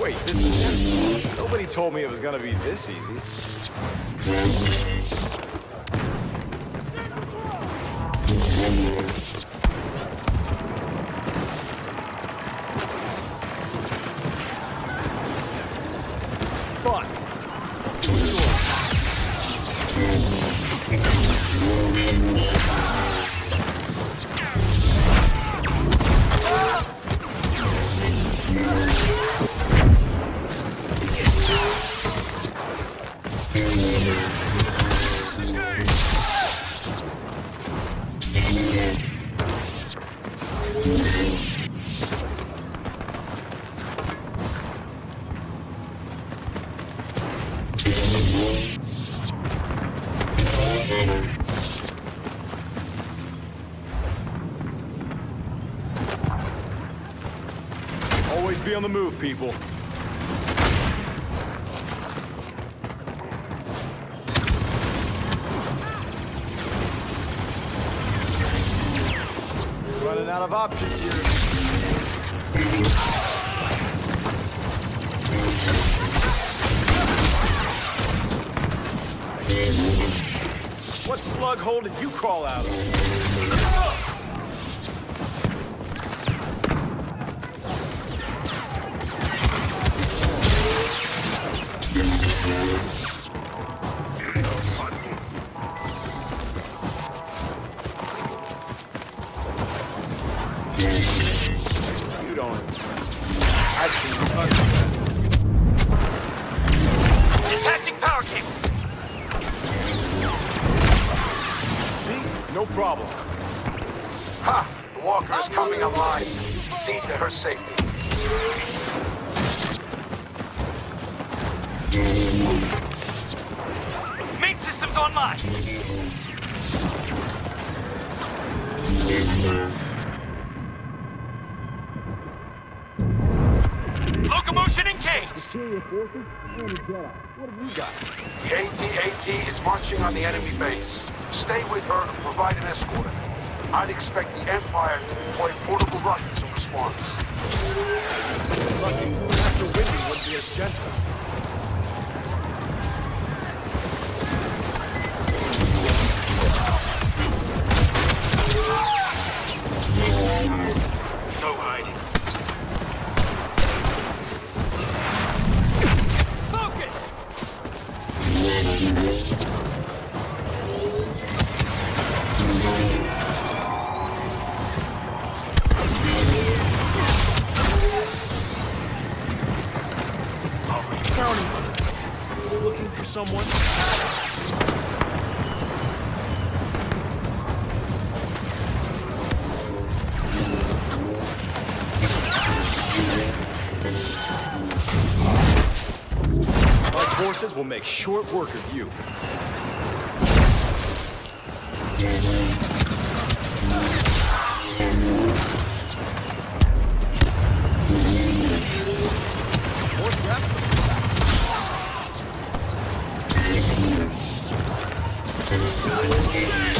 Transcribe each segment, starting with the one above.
Wait, this is... Nobody told me it was gonna be this easy. People. Running out of options here. What slug hole did you crawl out of? Main systems online. Locomotion engaged. The AT-AT is marching on the enemy base. Stay with her and provide an escort. I'd expect the Empire to deploy portable rockets in response. Lucky Master Windu wouldn't be as gentle. For someone? My forces will make short work of you. You're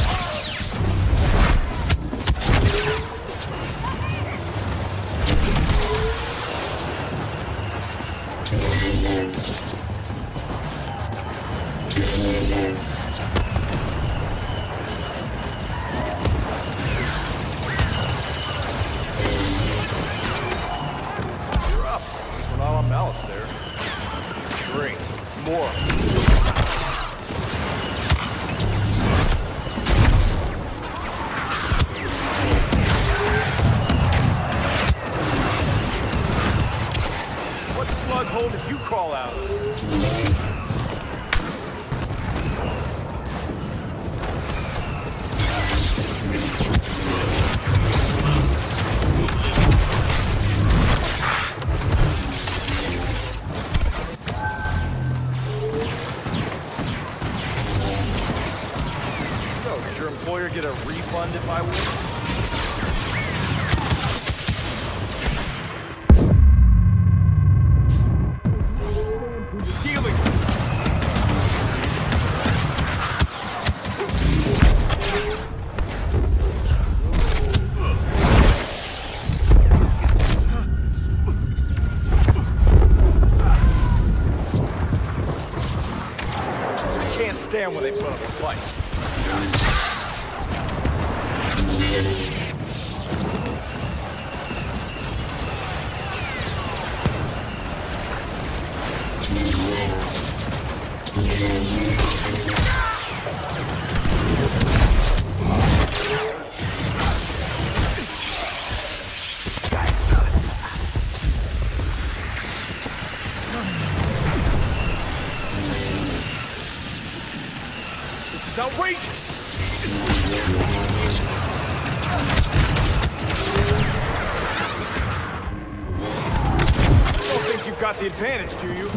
Does your employer get a refund if I win? stand when they put up a fight. This is outrageous! You don't think you've got the advantage, do you?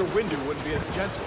Master Windu wouldn't be as gentle.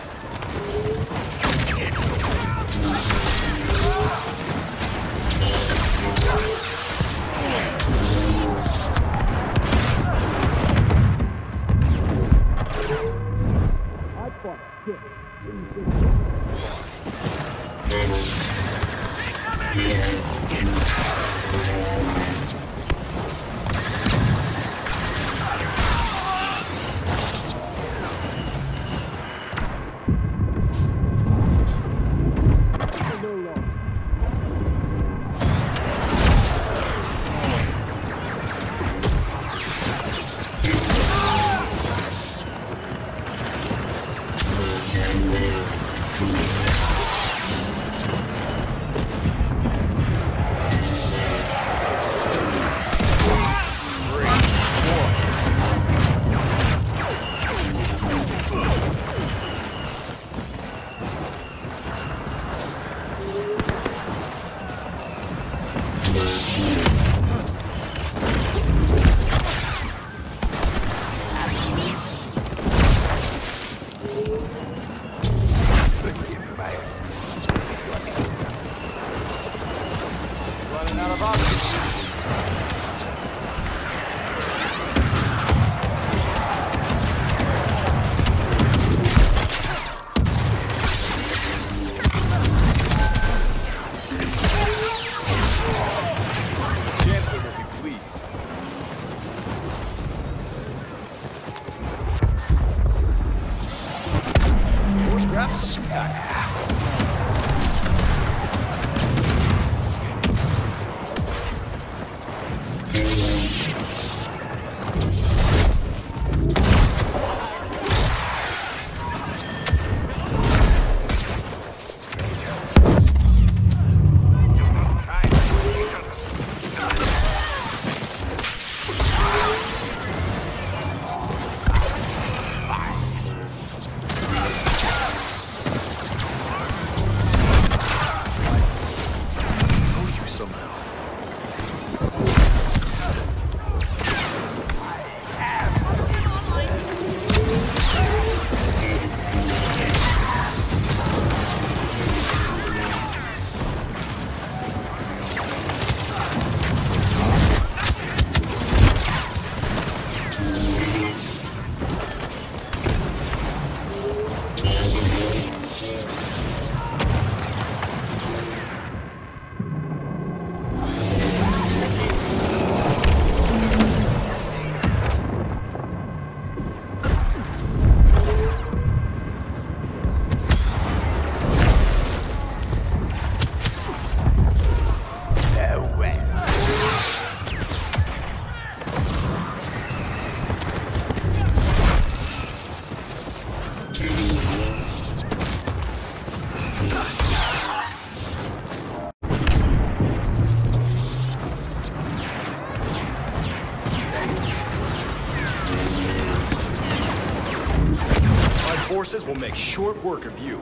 Forces will make short work of you.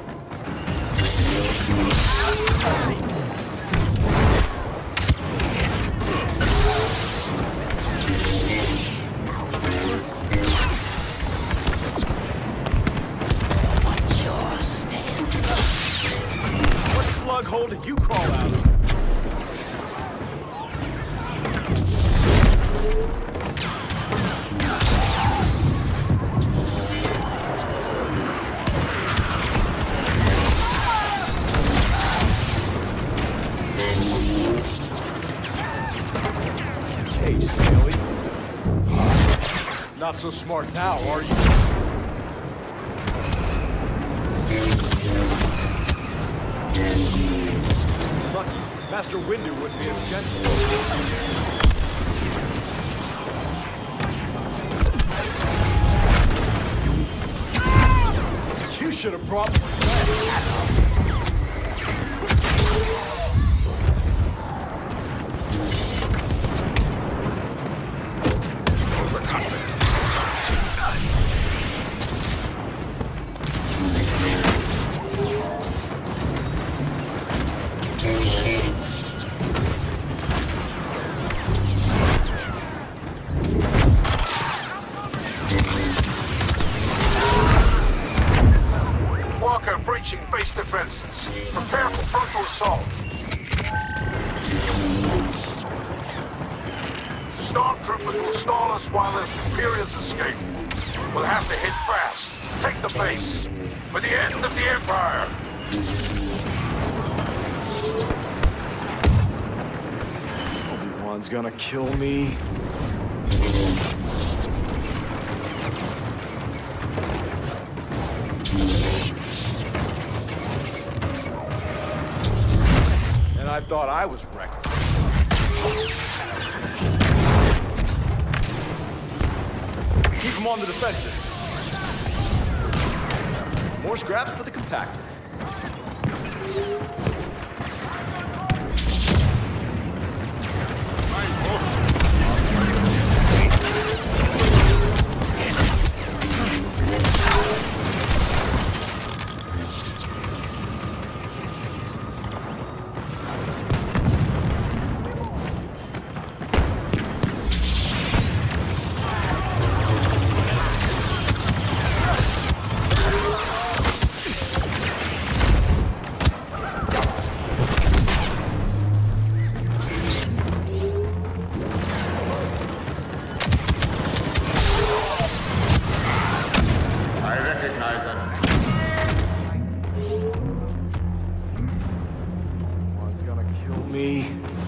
Not so smart now, are you? Master Windu wouldn't be gentle. You should have brought me breaching base defenses. Prepare for frontal assault. Stormtroopers will stall us while their superiors escape. We'll have to hit fast. Take the base. For the end of the Empire. Obi-Wan's gonna kill me. I thought I was reckless. Keep him on the defensive. More scraps for the compactor. Me.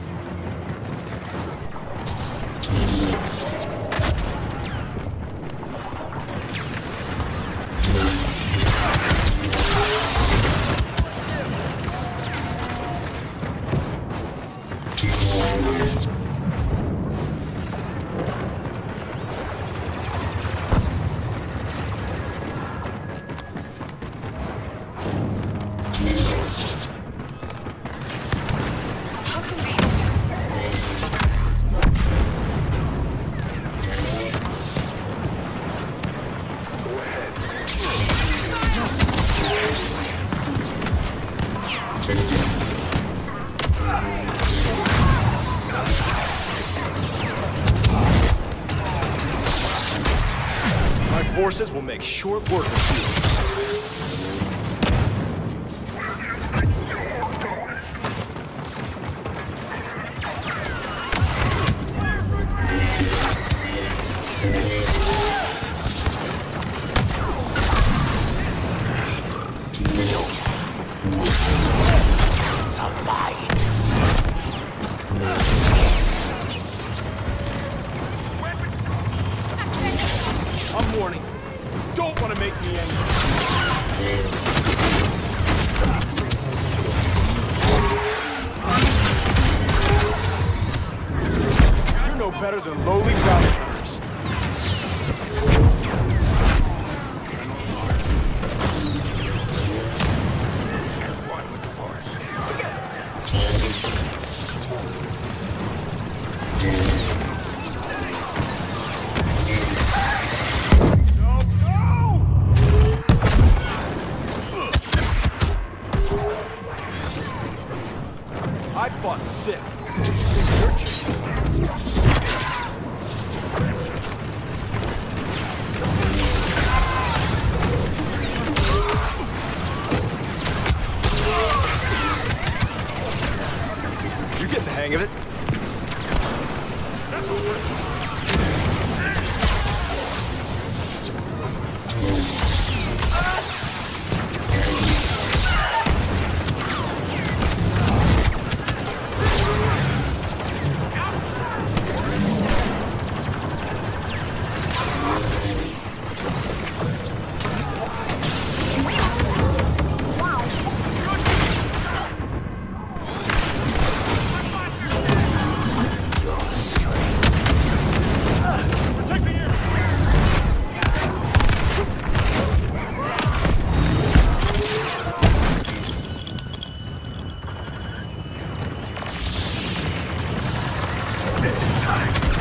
Short work of you. Better than lowly ground! I fought sick. Hang of it. this time.